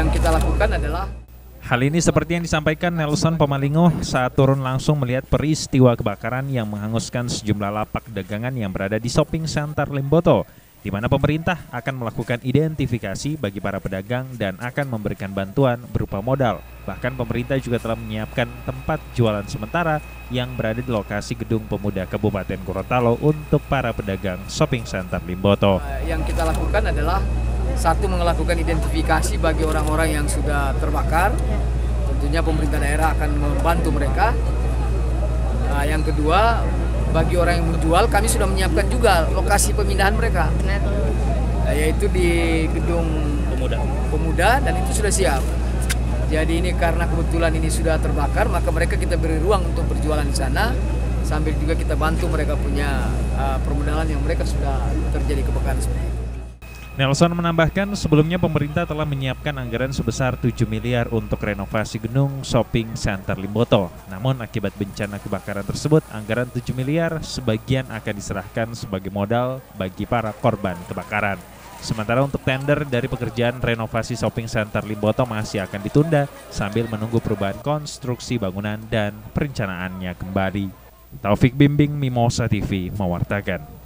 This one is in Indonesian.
yang kita lakukan adalah Hal ini seperti yang disampaikan Nelson Pamalingo saat turun langsung melihat peristiwa kebakaran yang menghanguskan sejumlah lapak dagangan yang berada di shopping center Limboto, di mana pemerintah akan melakukan identifikasi bagi para pedagang dan akan memberikan bantuan berupa modal. Bahkan pemerintah juga telah menyiapkan tempat jualan sementara yang berada di lokasi Gedung Pemuda Kabupaten Gorontalo untuk para pedagang shopping center Limboto. eh, yang kita lakukan adalah satu melakukan identifikasi bagi orang-orang yang sudah terbakar. Tentunya pemerintah daerah akan membantu mereka. Nah, yang kedua, bagi orang yang menjual kami sudah menyiapkan juga lokasi pemindahan mereka. Nah, yaitu di gedung Pemuda. pemuda dan itu sudah siap. Jadi ini karena kebetulan ini sudah terbakar, maka mereka kita beri ruang untuk berjualan di sana sambil juga kita bantu mereka punya uh, permodalan yang mereka sudah terjadi kebakaran seperti itu. Nelson menambahkan sebelumnya pemerintah telah menyiapkan anggaran sebesar 7 miliar untuk renovasi gedung shopping center Limboto. Namun akibat bencana kebakaran tersebut, anggaran 7 miliar sebagian akan diserahkan sebagai modal bagi para korban kebakaran. Sementara untuk tender dari pekerjaan renovasi shopping center Limboto masih akan ditunda sambil menunggu perubahan konstruksi bangunan dan perencanaannya kembali. Taufik Bimbing Mimosa TV mewartakan.